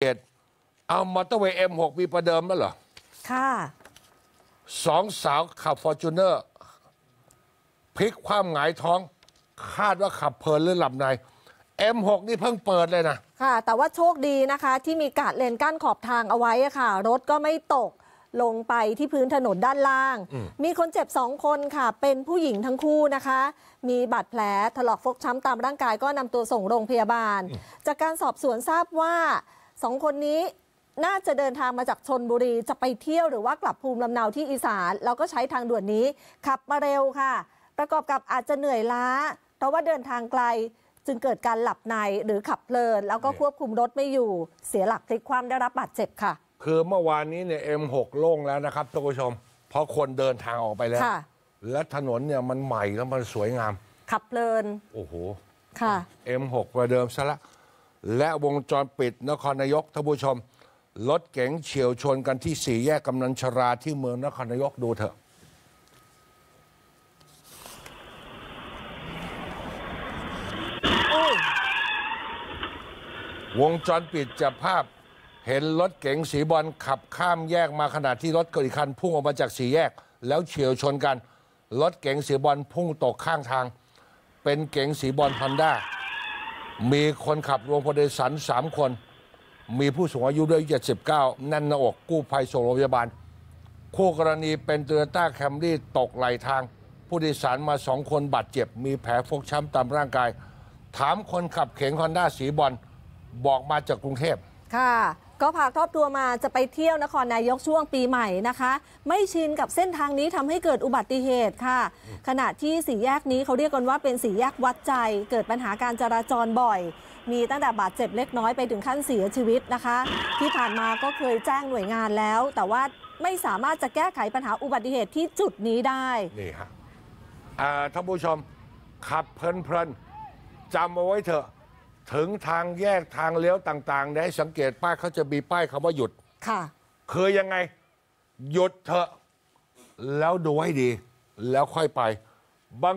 เหตุเอ้ามอเตอร์เวย์ M6 มีประเดิมแล้วเหรอ ค่ะ สองสาวขับ Fortuner พลิกคว่ำหงายท้อง คาดว่าขับเพลินหรือหลับใน M6 นี่เพิ่งเปิดเลยนะ ค่ะ แต่ว่าโชคดีนะคะ ที่มี guardrail กั้นขอบทางเอาไว้อะค่ะ รถก็ไม่ตกลงไปที่พื้นถนนด้านล่าง มีคนเจ็บสองคนค่ะ เป็นผู้หญิงทั้งคู่นะคะ มีบาดแผลถลอกฟกช้ำตามร่างกายก็นำตัวส่งโรงพยาบาล จากการสอบสวนทราบว่า สองคนนี้น่าจะเดินทางมาจากชนบุรีจะไปเที่ยวหรือว่ากลับภูมิลำเนาที่อีสานแล้วก็ใช้ทางด่วนนี้ ขับมาเร็วค่ะ ประกอบกับอาจจะเหนื่อยล้า เพราะว่าเดินทางไกลจึงเกิดการหลับในหรือขับเพลิน แล้วก็ควบคุมรถไม่อยู่ เสียหลักพลิกคว่ำได้รับบาดเจ็บค่ะ คือเมื่อวานนี้เนี่ย M6 โล่งแล้วนะครับท่านผู้ชม เพราะคนเดินทางออกไปแล้ว ค่ะ และถนนเนี่ยมันใหม่แล้วมันสวยงาม ขับเพลินโอ้โห ค่ะ M6 ประเดิมซะละ และวงจรปิดนครนายกท่านผู้ชม รถเก๋งเฉียวชนกันที่สี่แยกกำนันชราที่เมืองนครนายกดูเถอะ วงจรปิดจับภาพเห็นรถเก๋งสีบอลขับข้ามแยกมาขณะที่รถกระบะอีกคันพุ่งออกมาจากสี่แยก แล้วเฉี่ยวชนกัน รถเก๋งสีบรอนซ์พุ่งตกข้างทาง เป็นเก๋งสีบรอนด้า มีคนขับรวมผู้โดยสารสามคน มีผู้สูงอายุด้วย79แน่นหน้าอกกู้ภัยส่งโรงพยาบาล คู่กรณีเป็น Toyota Camry ตกไหล่ทาง ผู้โดยสารมาสองคนบาดเจ็บ มีแผลฟกช้ำตามร่างกาย ถามคนขับเก๋งคอนด้าสีบรอนซ์บอกมาจากกรุงเทพค่ะ ก็พาครอบครัวมาจะไปเที่ยวนครนายกช่วงปีใหม่นะคะ ไม่ชินกับเส้นทางนี้ทำให้เกิดอุบัติเหตุค่ะ ขณะที่สี่แยกนี้เขาเรียกกันว่าเป็นสี่แยกวัดใจ เกิดปัญหาการจราจรบ่อย มีตั้งแต่บาดเจ็บเล็กน้อยไปถึงขั้นเสียชีวิตนะคะ ที่ผ่านมาก็เคยแจ้งหน่วยงานแล้ว แต่ว่าไม่สามารถจะแก้ไขปัญหาอุบัติเหตุที่จุดนี้ได้นี่ฮะท่านผู้ชมขับเพลินๆจำเอาไว้เถอะ ถึงทางแยกทางเลี้ยวต่างๆได้สังเกตป้ายเขาจะมีป้ายคำว่าหยุด ค่ะ คือยังไง หยุดเถอะ แล้วดูให้ดี แล้วค่อยไปบาง